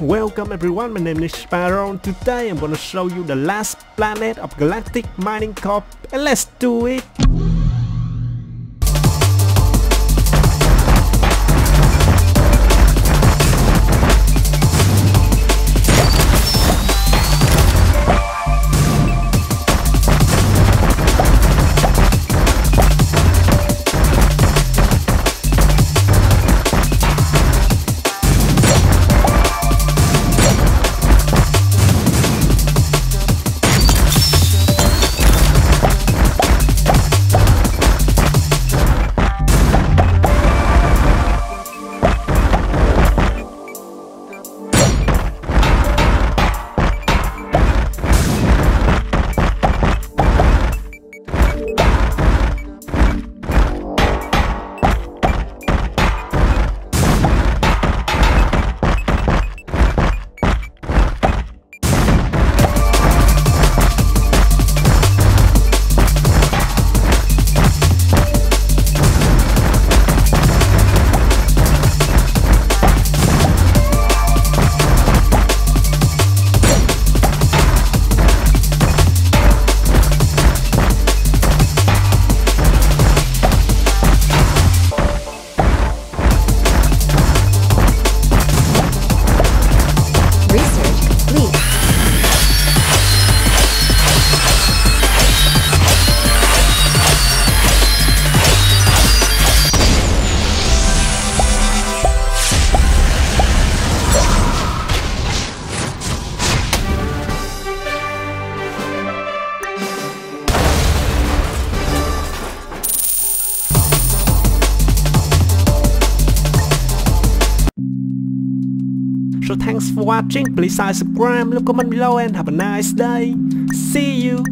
Welcome everyone, my name is Sparrow. And today I'm gonna show you the last planet of Galactic Mining Corp and let's do it! So thanks for watching, please subscribe, leave comment below and have a nice day. See you!